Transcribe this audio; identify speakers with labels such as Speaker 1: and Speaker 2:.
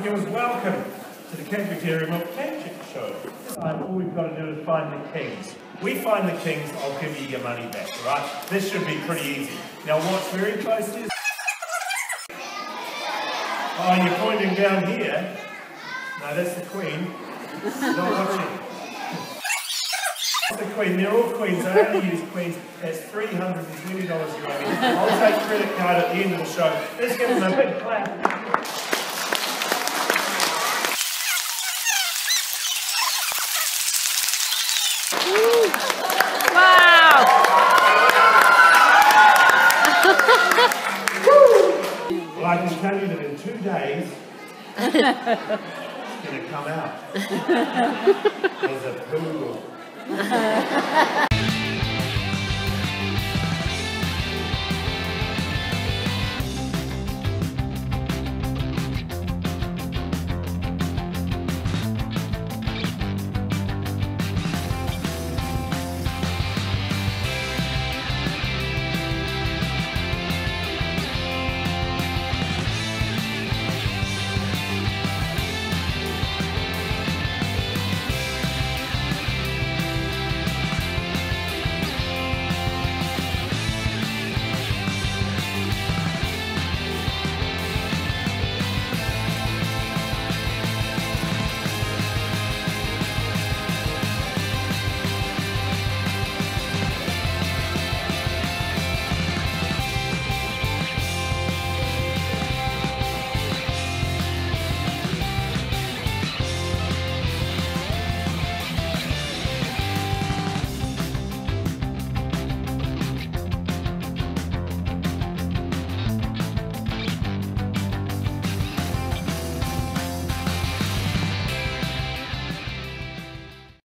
Speaker 1: and girls, welcome to the Cambridge of Magic Show. All we've got to do is find the kings. We find the kings, I'll give you your money back, right? This should be pretty easy. Now watch very closely. Oh, you're pointing down here. No, that's the queen. Not watching. the queen. They're all queens. I only use queens. That's $320 you owe me. I'll take credit card at the end of the show. Let's give them a big clap. I can tell you that in two days, it's going to come out as a poodle.